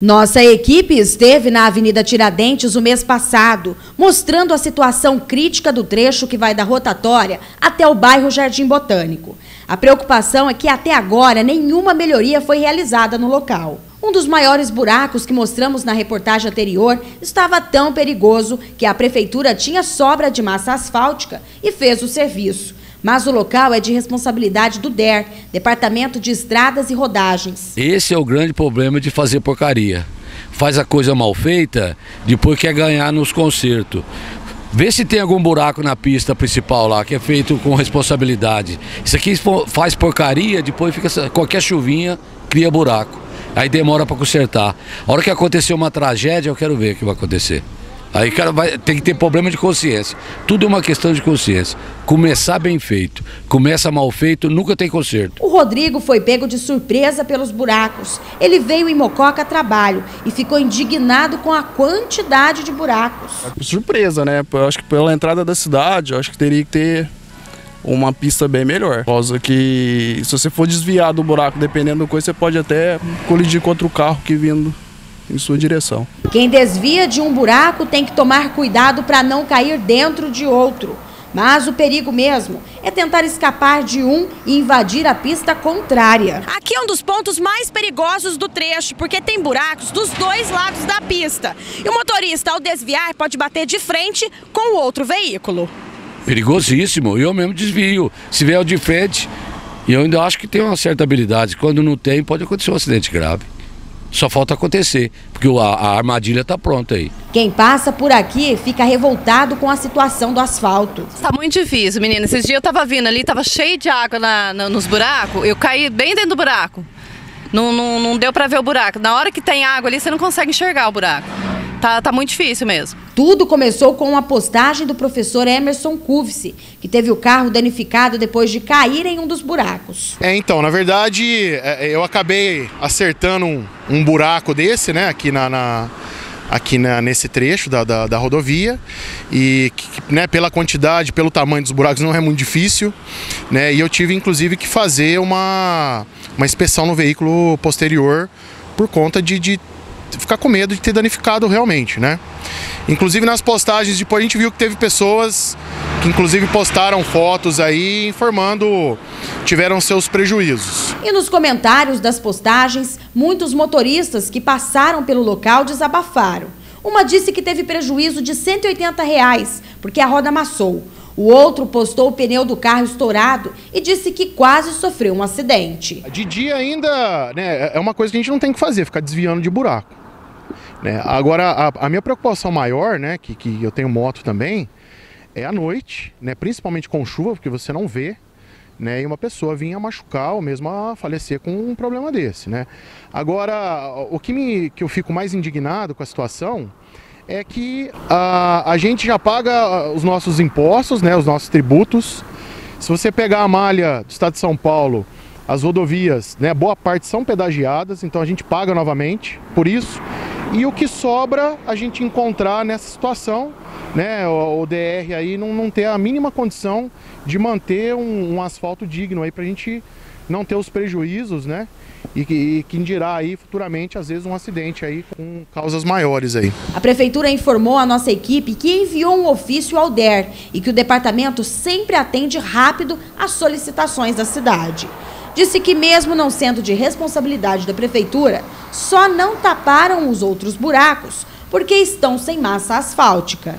Nossa equipe esteve na Avenida Tiradentes o mês passado, mostrando a situação crítica do trecho que vai da rotatória até o bairro Jardim Botânico. A preocupação é que até agora nenhuma melhoria foi realizada no local. Um dos maiores buracos que mostramos na reportagem anterior estava tão perigoso que a prefeitura tinha sobra de massa asfáltica e fez o serviço. Mas o local é de responsabilidade do DER, Departamento de Estradas e Rodagens. Esse é o grande problema de fazer porcaria. Faz a coisa mal feita, depois quer ganhar nos concertos. Vê se tem algum buraco na pista principal lá, que é feito com responsabilidade. Isso aqui faz porcaria, depois fica qualquer chuvinha, cria buraco. Aí demora para consertar. A hora que acontecer uma tragédia, eu quero ver o que vai acontecer. Aí cara vai, tem que ter problema de consciência. Tudo é uma questão de consciência. Começar bem feito, começa mal feito, nunca tem conserto. O Rodrigo foi pego de surpresa pelos buracos. Ele veio em Mococa a trabalho e ficou indignado com a quantidade de buracos. Surpresa, né? Eu acho que pela entrada da cidade, eu acho que teria que ter uma pista bem melhor. Por causa que se você for desviar do buraco, dependendo do coisa, você pode até colidir contra o carro que vindo em sua direção. Quem desvia de um buraco tem que tomar cuidado para não cair dentro de outro. Mas o perigo mesmo é tentar escapar de um e invadir a pista contrária. Aqui é um dos pontos mais perigosos do trecho, porque tem buracos dos dois lados da pista. E o motorista, ao desviar, pode bater de frente com o outro veículo. Perigosíssimo, eu mesmo desvio. Se vier o de frente, eu ainda acho que tem uma certa habilidade. Quando não tem, pode acontecer um acidente grave. Só falta acontecer, porque a, a armadilha está pronta aí. Quem passa por aqui fica revoltado com a situação do asfalto. Está muito difícil, menina. Esses dias eu estava vindo ali, estava cheio de água na, na, nos buracos. Eu caí bem dentro do buraco. Não, não, não deu para ver o buraco. Na hora que tem água ali, você não consegue enxergar o buraco. Tá, tá muito difícil mesmo. Tudo começou com uma postagem do professor Emerson Cuvce, que teve o carro danificado depois de cair em um dos buracos. É, então, na verdade, é, eu acabei acertando um, um buraco desse, né, aqui na, na aqui na, nesse trecho da, da, da rodovia e né, pela quantidade, pelo tamanho dos buracos não é muito difícil, né? E eu tive inclusive que fazer uma, uma inspeção no veículo posterior por conta de, de ficar com medo de ter danificado realmente, né? Inclusive nas postagens depois a gente viu que teve pessoas que inclusive postaram fotos aí informando tiveram seus prejuízos. E nos comentários das postagens, muitos motoristas que passaram pelo local desabafaram. Uma disse que teve prejuízo de 180 reais porque a roda amassou. O outro postou o pneu do carro estourado e disse que quase sofreu um acidente. De dia ainda né, é uma coisa que a gente não tem que fazer, ficar desviando de buraco. Né? Agora, a, a, minha preocupação maior, né, que, que eu tenho moto também, é à noite, né, principalmente com chuva, porque você não vê, né, e uma pessoa vinha machucar ou mesmo a falecer com um problema desse. Né? Agora, o que, me, que eu fico mais indignado com a situação é que a, a gente já paga os nossos impostos, né, os nossos tributos. Se você pegar a malha do estado de São Paulo, as rodovias, né, boa parte são pedagiadas, então a gente paga novamente por isso. E o que sobra a gente encontrar nessa situação, né, o, o DR aí não, não ter a mínima condição de manter um, um asfalto digno aí para a gente não ter os prejuízos, né? E que, e dirá aí futuramente, às vezes, um acidente aí com causas maiores aí. A Prefeitura informou a nossa equipe que enviou um ofício ao DER e que o departamento sempre atende rápido às solicitações da cidade disse que, mesmo não sendo de responsabilidade da prefeitura, só não taparam os outros buracos porque estão sem massa asfáltica.